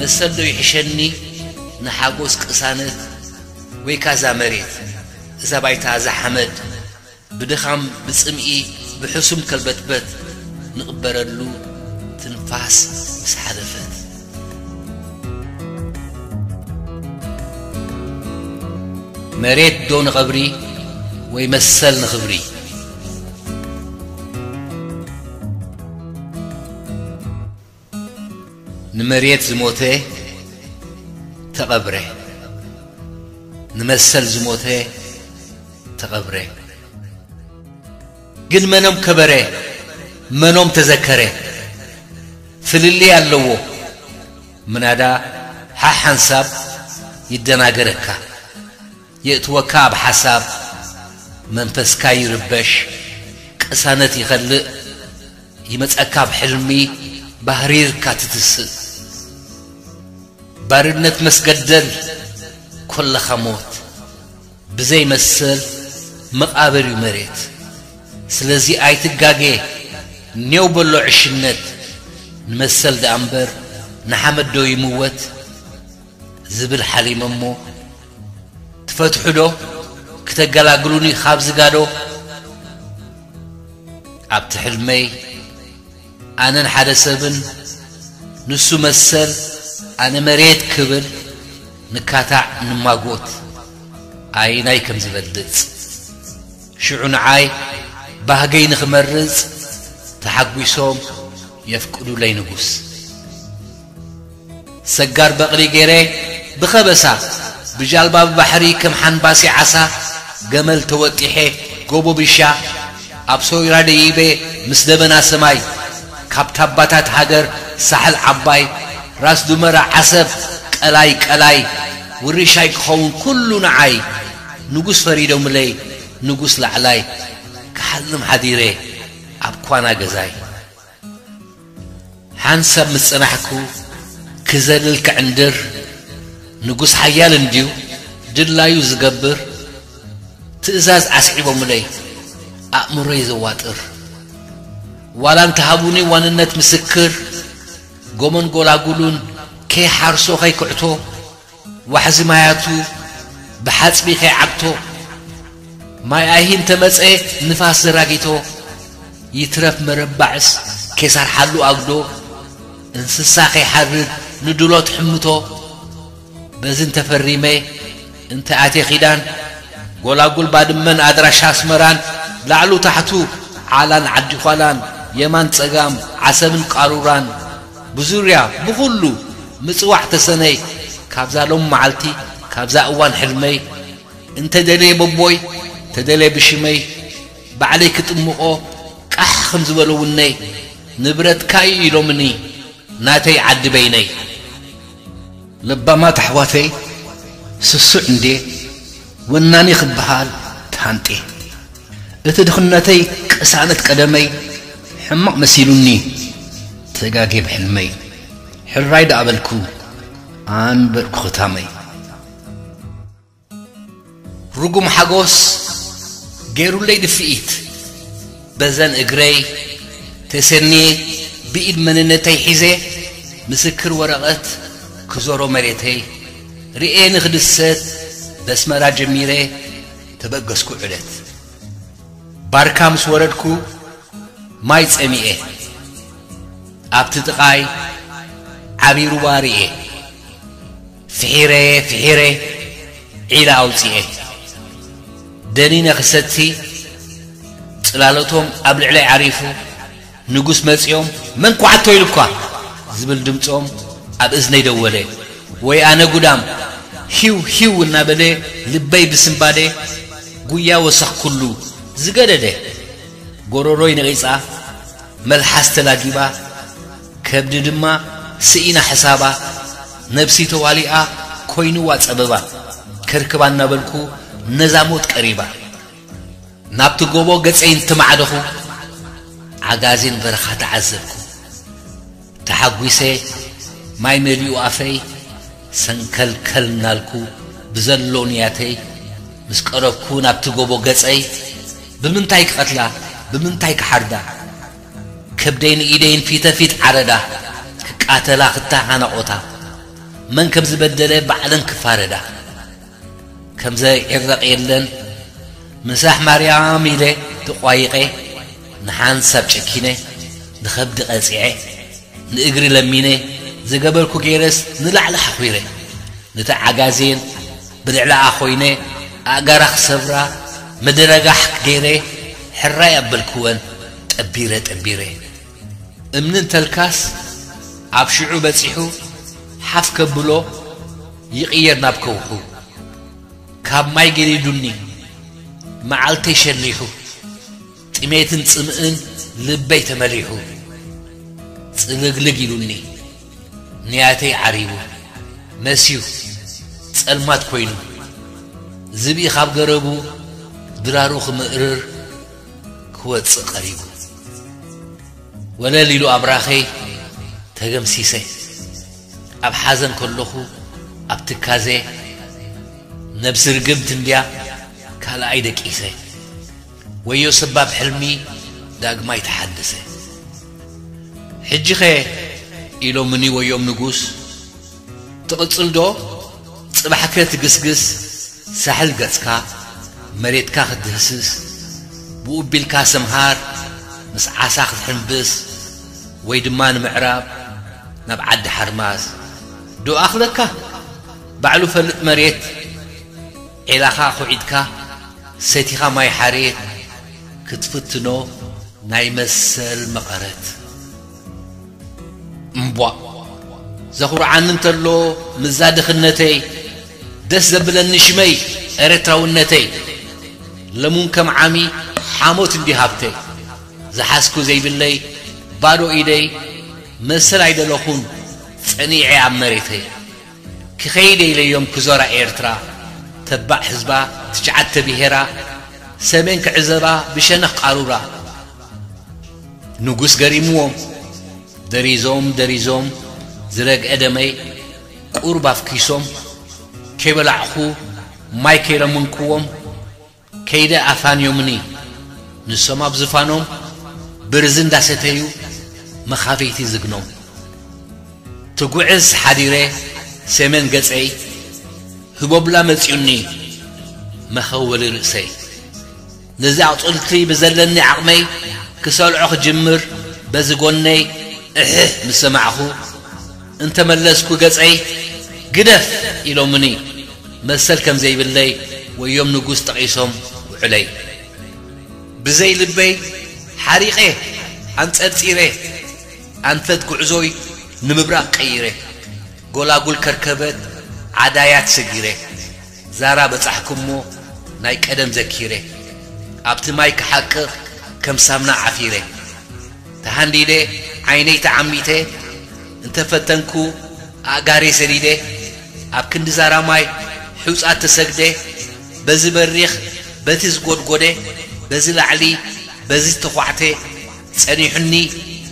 مسلو يحشني نحاقوس قسانت ويكازا مريت إذا بايتا ذا حمد بدخام بصمئي بحسم نقبر اللو تنفاس بس حدفت مريت دون غبري ويمثل نغبري ወይ መሰል ንኽብሪ ንመሬት ዝሞተ ተቐብረ ንመሰል ዝሞተ ተቐብረ ግን መኖም ከበረ መኖም ተዘከረ ፍልሊ ኣለዎ ምናዳ ሓ ሓንሳብ ይደናገረካ የእትወካ ኣብ ሓሳብ መንፈስካ ይርበሽ ቅሳነት ይኸልእ ይመጸካ ኣብ ሕልሚ ባህሪርካ ትትስእ ባርነት መስገደል ኰለኻ ሞት ብዘይመሰል መቓብር እዩ መሬት ስለዚ ኣይትጋጌ ኔው በሎ ዕሽነት ንመሰል ደኣ እምበር ንሓመድ ዶ ይምወት ዝብል ሓሊመ እሞ ትፈትሑ ዶ ክተገላግሉኒ ካብ ዝጋዶ ኣብቲ ሕልመይ ኣነን ሓደ ሰብን ንሱ መሰል ኣነ መሬት ክብል ንካታዕ ንማጎት ኣይናይ ከም ዝበልጽ ሽዑ ንዓይ ባህገይ ንኽመርጽ ተሓጒሶም የፍቅዱለይ ንጉስ። ሰጋር በቕሊ ገይረ ብኸበሳ ብጃልባ ብባሕሪ ከም ሓንባሲ ዓሳ ገመል ተወጢሐ ጎቦ ብሻ ኣብ ሶይራ ደይቤ ምስ ደበና ሰማይ ካብታ ኣባታት ሃገር ሳሕል ዓባይ راس دمر عسب قلاي قلاي وريشاي كون كل نعاي نقص فريدو ملي نقص لعلاي كحلم حديري أبقوانا قزاي. حانسا مصنحكو كزلل كعندر نقص حيال انديو دلايو زقبر تئزاز عسعبو ملي أأمري زواتر ولا انتهبوني واننت مسكر قومن قلاقلون كي حرسو خي كعتو وحزي ماياتو بحاتبي خي عبتو. ماي آهين تمسئ نفاس راقيتو يترف مربعس كيسار حلو أقدو. انسسا خي حرد ندلو تحمتو بزن تفريمي انت آتي خيدان. قلاقل بعد من أدرش أسمران. لعلو تحتو. علان عدي خلان يمان تسقام. عسب قاروران. بزوريا بغلو مصواع تسني كابزا لوم معلتي كابزا اوان حلمي انت دلي ببوي تدلي بشمي بعليك كتمقو كح كم زبلوني نبرت كاي لومني ناتي عد بيني لبما تحواتي سسو عندي وناني خبهال تانتي اتدخنتي قسانت قدمي حمق مسيلوني ተጋጌብ ሕልመይ ሕራይ ዳኣበልኩ ኣንበርኩ ኽታመይ ርጉም ሓጎስ ገይሩለይ ድፍኢት በዘን እግረይ ተሰኒየ ብኢድ መንነተይ ሒዘ ምስክር ወረቐት ክዞሮ መሬተይ ርኤ ንኽድሰት በስመራ ጀሚረ ተበገስኩ ዕለት ባርካ ምስ ወረድኩ ማይ ጸሚኤ ኣብቲ ጥቓይ ዓብዪ ሩባ ርኤ ፍሒረ ፍሒረ ዒላ ኣውፂኤ ደኒነ ክሰቲ ጽላለቶም ኣብ ልዕለይ ዓሪፉ ንጉስ መጺኦም መን ኳዓቶ ኢልኳ ዝብል ድምፆም ኣብ እዝነይ ደወለ ወይ ኣነ ጉዳም ሂው ሂው እናበለ ልበይ ብስምባደ ጉያ ወሰኽ ኩሉ ዝገደደ ጎረሮይ ነቒፃ መልሓስ ተላጊባ ከብዲ ድማ ስኢና ሕሳባ ነብሲ ተዋሊኣ ኮይኑዋ ጸበባ ከርክባ እናበልኩ ነዛ ሞት ቀሪባ ናብቲ ጎቦ ገጸይ እንትማዕደኹ ዓጋዜን በረኻ ተዓዘብኩ ተሓጒሰ ማይ መሊኡ ኣፈይ ሰንከልከል እናልኩ ብዘሎ ንያተይ ምስ ቀረብኩ ናብቲ ጎቦ ገጸይ ብምንታይ ክቐትላ ብምንታይ ክሓርዳ كبدين إيدين فيتا فيت عردا كاتلا ختا عنا قوتا من كم زبدله بعلن كفاردا كم زي إرق يلن مساح مريم إلي تقويقي نحن سب شكيني نخبد قسيعي نقري لميني زي قبل كوكيرس نلعل حقويري نتا عقازين بدعلا أخويني أقرخ سبرا مدرقح كديري حرا يقبلكوان تأبيري تأبيري እምኒ እንተልካስ ኣብ ሽዑ በፂሑ ሓፍ ከብሎ ይቕየር ናብ ከውሑ ካብ ማይ ገዲዱኒ መዓልተይ ሸሊሑ ጥሜትን ጽምእን ልበይ ተመሊሑ ጽልግልግ ኢሉኒ ንያተይ ዓሪቡ መሲሁ ጸልማት ኮይኑ ዝብኢ ካብ ገረቡ ድራሩ ክምእርር ክወፅእ ቀሪቡ ولا ليلو أبراخي تجم سيسي. أب حزن كلخو أب تكازي نبس رقبت انديا كالا عيدك إيسي. ويو سباب حلمي داق ما يتحدثي. حجيخي إلو مني ويوم نقوس تقتل دو صباحك تقسقس سحل قسكا مريتكا خدهسس كاسم هار مس عساخ تحنبس ወይ ድማ ንምዕራብ ናብ ዓዲ ሓርማዝ ዶ ኣኽለካ ባዕሉ ፈልጥ መሬት ዒላኻ ኹዒድካ ሰቲኻ ማይ ሓሬት ክትፍትኖ ናይ መሰል መቐረት እምቧ ዘኹርዓኒ እንተሎ ምዛ ድኽነተይ ደስ ዘብለኒ ሽመይ ኤረትራውነተይ ለሙን ከም ዓሚ ሓሞት እንዲህ ሃብተይ ዝሓስኩ ዘይብለይ ባዶ ኢደይ መሰል ኣይደለኹን ጸኒዐ ኣብ መሬተይ ክኸይደ ኢለዮም ክዞራ ኤርትራ ተባዕ ሕዝባ ትሽዓተ ብሄራ ሰሜን ክዕዘባ ብሸነኽ ቃሩራ ንጉስ ገሪምዎም ደሪዞም ደሪዞም ዝረግአ ደመይ ቁርብ ኣፍኪሶም ከይበላዕኹ ማይ ከይለምንክዎም ከይደ ኣፋንዮምኒ ንሶም ኣብ ዝፋኖም ብርዚ እንዳሰተዩ መኻፈይቲ ዝግኖም ትጉዕዝ ሓዲረ ሰሜን ገጸይ ህቦብላ መጺኡኒ መኸወሊ ርእሰይ ነዚ ኣቕጽልቲ ብዘለኒ ዓቕመይ ክሰልዖ ክጅምር በዚ ጐነይ እሕህ ምስ ሰማዕኹ እንተመለስኩ ገጸይ ግደፍ ኢሎምኒ መሰል ከም ዘይብለይ ወዮም ንጉስ ጠቒሶም ውዕለይ ብዘይ ልበይ ሓሪቐ ኣንጸርጺረ ኣንፈት ጉዕዞይ ንምብራቕ ቀይረ ጐላጉል ከርከበት ዓዳያት ሰጊረ ዛራ በጻሕኩሞ ናይ ቀደም ዘኪረ ኣብቲ ማይ ክሓቅቕ ከም ሳምና ዓፊረ ተሃንዲደ ዓይነይ ተዓሚተ እንተፈተንኩ ኣእጋሬ ሰዲደ ኣብ ክንዲ ዛራ ማይ ሕውፃት ተሰግደ በዚ በሪኽ በቲ ዝጐድጐደ በዚ ላዕሊ በዚ ዝተኳዕተ ጸኒሑኒ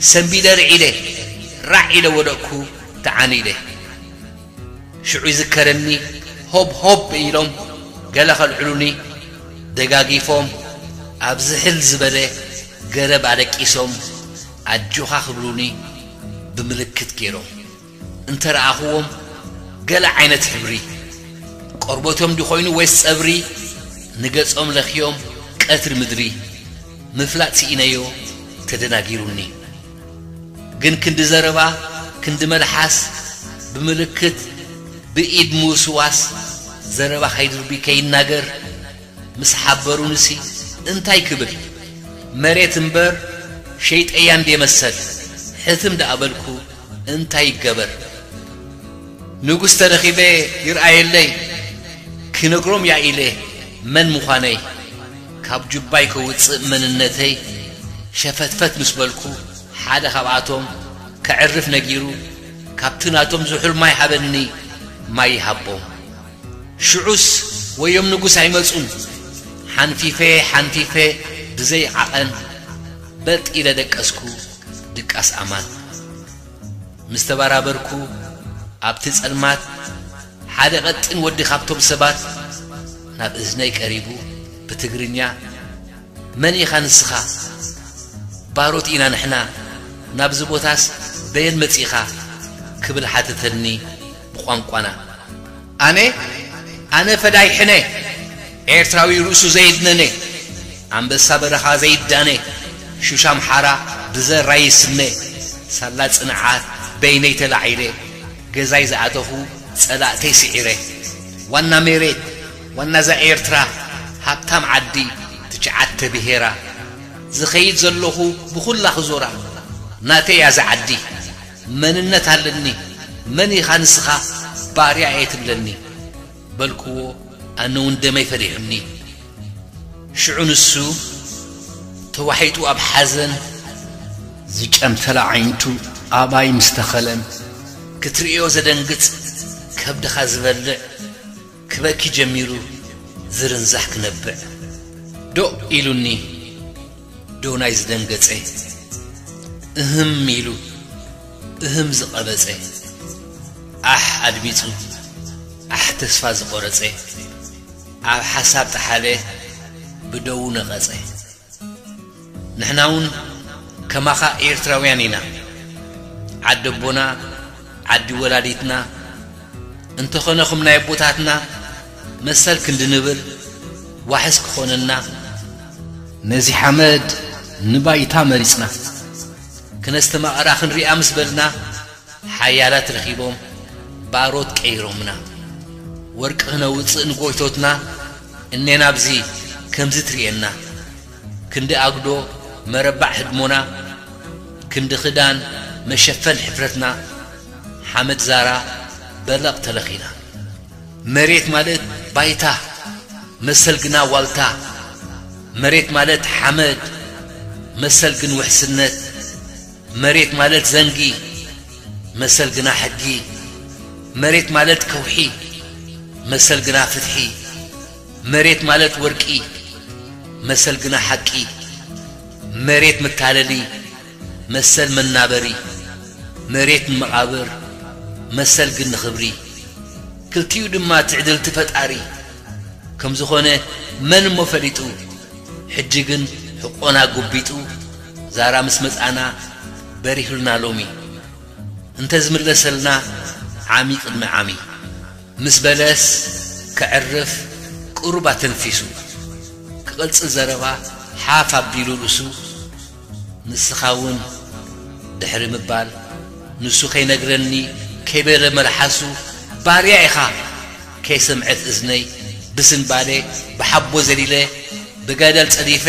سنبيد رعيله رعيله ودكو تعانيله شعو يذكرني؟ هوب هوب إلهم قال العلوني دقاقي فوم أبزحل زبلة قرب على كيسوم. أجوها خبروني بملكت كيرو. أنت رأخوهم قال عينة حبري قربتهم دخوينو ويس أبري؟ نقصهم لخيوم كاتر مدري. مفلات سئينيو تدناقيروني. ግን ክንዲ ዘረባ ክንዲ መልሓስ ብምልክት ብኢድ ምውስዋስ ዘረባ ኸይድርቢ ከይናገር ምስ ሓበሩ ንሲ እንታይ ክብል መሬት እምበር ሸይጠያ እንደ መሰል ሕትም ደኣበልኩ እንታይ ይገበር ንጉሥ ተረኺበ ይርአየለይ ክነግሮም ያ ኢለ መን ምዃነይ ካብ ጁባይ ከውፅእ መንነተይ ሸፈትፈት ምስ በልኩ ሓደ ካብኣቶም ከዕርፍ ነጊሩ ካብቲ ናቶም ዝሑል ማይ ሃበኒ ማይ ይሃቦም ሽዑስ ወዮም ንጉሥ ኣይመፁን ሓንፊፌ ሓንፊፌ ብዘይ ዓቐን በጥ ኢለ ደቀስኩ ድቃስ ኣማን ምስ ተባራበርኩ ኣብቲ ጸልማት ሓደ ቐጢን ወዲ ካብቶም ሰባት ናብ እዝነይ ቀሪቡ ብትግርኛ መን ኢኻ ንስኻ ባሮት ኢና ንሕና ናብዚ ቦታስ በየን መጺኻ ክብል ሓተተኒ ብቋንቋና ኣነ ኣነ ፈዳይ ሕነ ኤርትራዊ ርእሱ ዘይድነነ ኣንበሳ በረኻ ዘይዳነ ሹሻም ሓራ ብዘራ ይስነ ሳላ ጽንዓት በይነይ ተላዒለ ገዛይ ዝኣተኹ ጸላእተይ ስዒረ ዋና መሬት ዋና ዛ ኤርትራ ሃብታም ዓዲ ትሽዓተ ብሄራ ዝኸይድ ዘለኹ ብኹላ ክዞራ ናተይ እያ ዓዲ መንነት ኣለኒ መን ኢኻ ንስኻ ባርያ እየ ትብለኒ በልክዎ ኣነ እውን ደመይ ፈሪሑኒ ሽዑ ንሱ ተዋሒጡ ኣብ ሓዘን ዝጨምተላ ዓይንቱ ኣባይ ምስ ተኸለን ክትርእዮ ዘደንግጽ ከብድኻ ዝበልዕ ክበኪ ጀሚሩ ዝርንዛሕ ክነብዕ ዶ ኢሉኒ ዶ ናይ ዝደንገጸ እህም ኢሉ እህም ዝቐበጸ ኣሕ ኣድሚጹ ኣሕ ተስፋ ዝቖረጸ ኣብ ሓሳብ ጠሓለ ብደው ነቐጸ ንሕና እውን ከማኻ ኤርትራውያን ኢና ዓዲ ኣቦና ዓዲ ወላዲትና እንተኾነኹም ናይ ኣቦታትና መሰል ክንድንብል ዋሕስ ክኾነና ነዚ ሓመድ ንባይታ መሪፅና ክነስተማቕራ ክንሪኣ ምስ በልና ሓያላት ረኺቦም ባሮት ቀይሮምና ወርቂ ክነውፅእ ንጐይቶትና እኔና ብዚ ከምዚ ትርየና ክንዲ ኣግዶ መረባዕ ሕድሞና ክንዲ ክዳን መሸፈን ሕፍረትና ሓመድ ዛራ በለቕ ተለኺና መሬት ማለት ባይታ መሰል ግና ዋልታ መሬት ማለት ሓመድ መሰል ግን ውሕስነት መሬት ማለት ዘንጊ መሰል ግና ሕጊ መሬት ማለት ከውሒ መሰል ግና ፍትሒ መሬት ማለት ወርቂ መሰል ግና ሓቂ መሬት መታለሊ መሰል መናበሪ መሬት ንመቓብር መሰል ግን ንኽብሪ ክልቲኡ ድማ ትዕድልቲ ፈጣሪ ከም ዝኾነ መን እሞ ፈሊጡ ሕጂ ግን ሕቆና ጉቢጡ ዛራ ምስ መጻና በሪሁልና ሎሚ እንተ ዝምለሰልና ዓሚ ቅድሚ ዓሚ ምስ በለስ ክዕርፍ ቁሩብ ኣተንፊሱ ክቕልጽል ዘረባ ሓፍ ኣቢሉ ርእሱ ንስኻ እውን ድሕሪ ምባል ንሱ ከይነግረኒ ከይበለ መልሓሱ ባርያ ኢኻ ከይሰምዐት እዝነይ ብስንባሌ ብሓቦ ዘሊለ ብገደል ጸዲፈ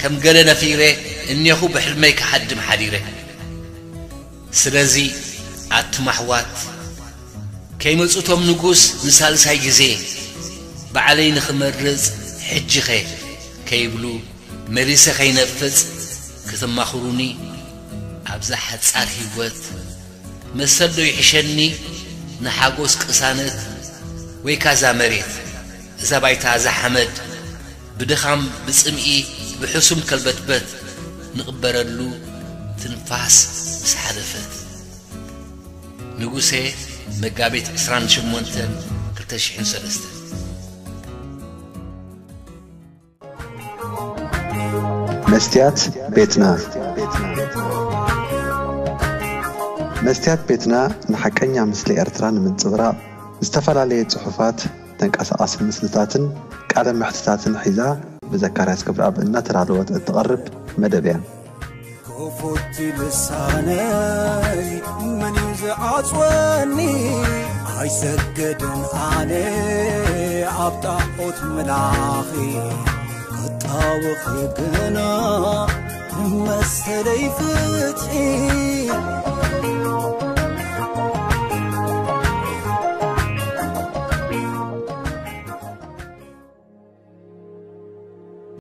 ከም ገለ ነፊረ እኔኹ ብሕልመይ ክሓድም ሓዲረ ስለዚ ኣቱም ኣሕዋት ከይመጹቶም ንጉስ ንሳልሳይ ግዜ ባዕለይ ንኽመርጽ ሕጂኸ ከይብሉ መሊሰ ኸይነፍጽ ክትማኽሩኒ ኣብዛ ሓጻር ህይወት መሰል ዶ ይሕሸኒ ንሓጐስ ቅሳነት ወይ ካዛ መሬት እዛ ባይታ እዛ ሓመድ ብድኻም ብጽምኢ ብሕሱም ከልበትበት ንቕበረሉ ትንፋስ ምስ ሓለፈት ንጉሴ መጋቢት 28 2003 መስትያት ቤትና መስትያት ቤትና ንሓቀኛ ምስሊ ኤርትራ ንምንፅብራቕ ዝተፈላለየ ጽሑፋት ተንቀሳቐሲ ምስልታትን ቃለ ምሕትታትን ሒዛ ብዘካርያስ ክብረኣብ እናተዳለወት እትቐርብ መደብ እያ ክፉቲ ልሳነይ መን እዩ ዝዓፅወኒ ኣይሰገድን ኣነ ኣብ ጣዖት መላኺ ክጣውኺ ግና መሰለይ ፍትሒ